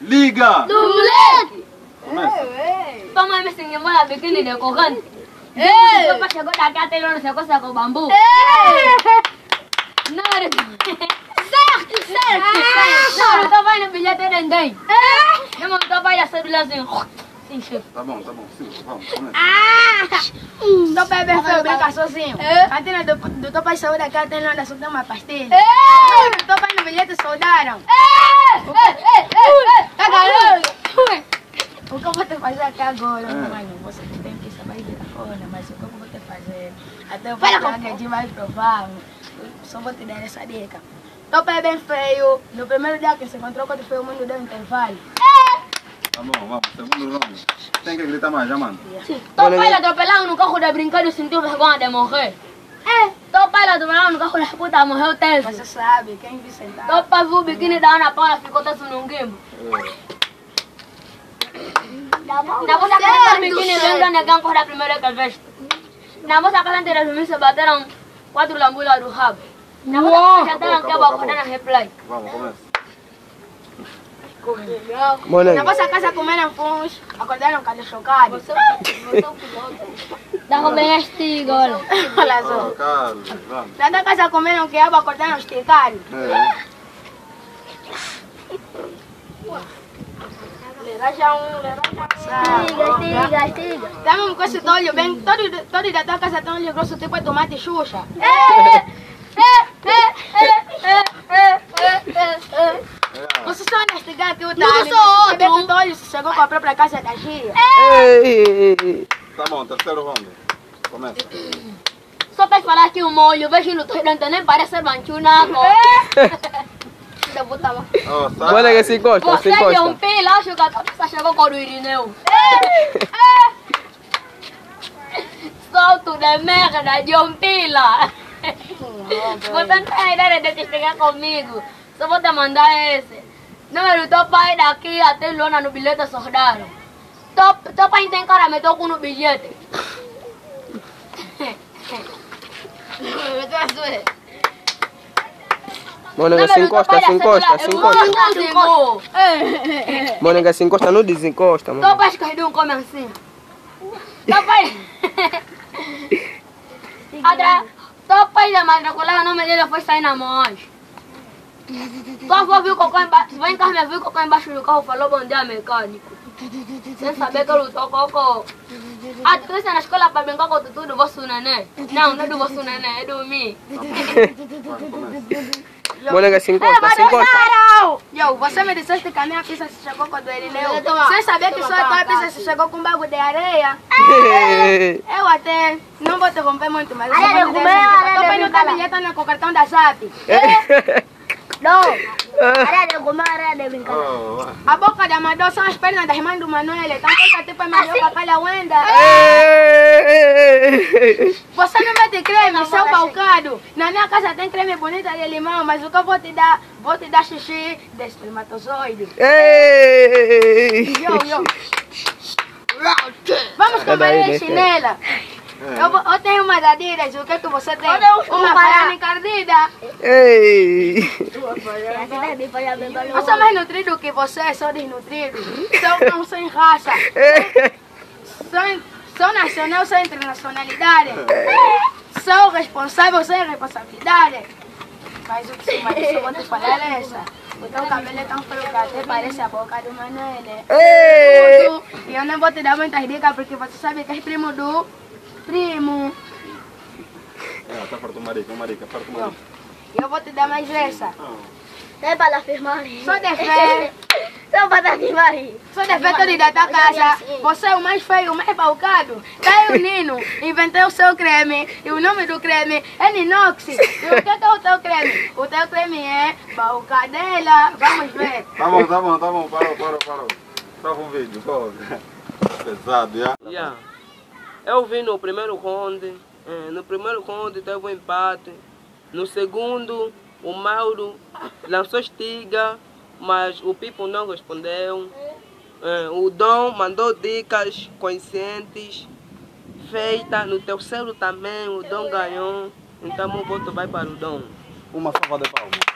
Liga! Dublete! Começa. Toma esse ngemola biquíni de corrente. Topa chegou daqui até lá no seu costa com bambu. Não, certo, certo, certo. Não, tô vai no bilhete de ninguém. Não, tô vai da cédula assim. Sim, chefe. Tá bom, tá bom. Sim, vamos, começa. Tô bebendo foi brincar sozinho. Cantina do, do Topa de Saúde aqui tem lá só tem uma pastilha. Topa no bilhete soldaram. O que eu vou te fazer aqui agora, É. mano? Você tem que saber de cona, mas o que eu vou te fazer? Até dar que a gente vai provar. Só vou te dar essa dica. Topa é bem feio. No primeiro dia que se encontrou com o feio, o mundo deu um intervalo. Tá bom, vamos. Segundo round. Tem que gritar mais, já, mano. Tô pai atropelado no carro de brinquedo e sentiu vergonha de morrer. É. Pai atropelado no carro da puta, morreu tenso. Você sabe, quem viu sentado. Tô pai viu o biquíni da Ana Paula, ficou tenso num gimbo. Na vossa casa o biquíni lembra negão cor da primeira que veste. Na vossa casa antes de se bateram quatro lambulas do rabo. Na vossa casa jantaram que Acabou, a acabou. na replay. Vamos, começa. Na Monenga. vossa casa comeram fãs, acordaram com chocado. Dá bem este agora. Olha só. Oh, calma, vamos. Na tua casa comeram que água, acordaram esticados. É. Raja um, raja um. Estiga, estiga. Tá mesmo com esse olho bem, todo, todo da tua casa tem olho grosso tipo é tomate xuxa. Você só neste gato que o Não sou outro. Você olho chegou com a própria casa da Gia. Ei! Tá bom, terceiro round. Começa. Só pra falar que o molho, vejo no torrente, nem parece. Oh, sai. Monenga se encosta, se Você é um encosta. pila, acho que a tua pessoa chegou com o Irineu. Solto de merda de um pila. Você não tem a ideia de te chegar comigo. Só vou te mandar esse. Número teu pai daqui até lona no bilhete soldado. Teu, teu pai tem cara, meteu cu no bilhete. Monenga se encosta, se encosta, se encosta. Monenga se encosta, não desencosta, mano. pai escorreu um come assim. Teu pai. Atra, teu pai da matriculada, o nome dele foi sair na monge. Tua avó viu o cocô embaixo. Vem cá, minha viu o cocô embaixo do carro, falou bom dia, mecânico. Sem saber que eu lutou cocô. Ah, tu cresce na escola para brincar com o tutu do vosso neném? Não, não é do vosso neném, é do mim. Vai, encosta, se encosta. Yo, você me disseste que a minha pizza se chegou com a do Irineu. Sem saber que só a tua pizza se chegou com um bagulho de areia. Ei! Eu até não vou te romper muito, mas eu vou te dizer areia Tô brincar. tua bilheta com o cartão da Zap. Não, área de comer, área de brincar. A boca da Amador são as pernas das mães do Manuel. Então fica tipo a melhor com aquela Wenda. Ei! Você não mete creme, seu balcado. Na minha casa tem creme bonita de limão, mas o que eu vou te dar? Vou te dar xixi de espermatozoide. Ei! Yo, yo. Vamos comer deixa. chinela. É. Eu, vou- eu tenho uma da Adidas, o que que você tem? Olha os Uma farana encardida. Ei! Eu sou mais nutrido que você, sou desnutrido. Sou não sem raça. Sou, sou nacional, sou internacionalidade. Sou responsável, sem responsabilidade. Mas o que mas isso eu vou te falar é essa. O teu cabelo é tão frio que até parece a boca do Manuel. né? Ei! E eu não vou te dar muitas dicas porque você sabe que és primo do primo. É, tá perto do marica, o marica, perto do marica. Eu vou te dar mais essa. É para afirmar. Sou de fé. Só para afirmar. Sou defeito da tua casa. Você é o mais feio, o mais balcado. Tá aí o Nino. Inventei o seu creme. E o nome do creme é Ninox. E o que que é o teu creme? O teu creme é balcadela. Vamos ver. Tá bom, tá bom, tá bom. Parou, parou, parou. Trava um vídeo, pô. Pesado, já. Yeah. Eu vi no primeiro round, eh, no primeiro round teve um empate, no segundo o Mauro lançou estiga, mas o Pipo não respondeu. Eh, o Dom mandou dicas conscientes, feita. No terceiro também o Dom ganhou, então o voto vai para o Dom. Uma salva de palmas.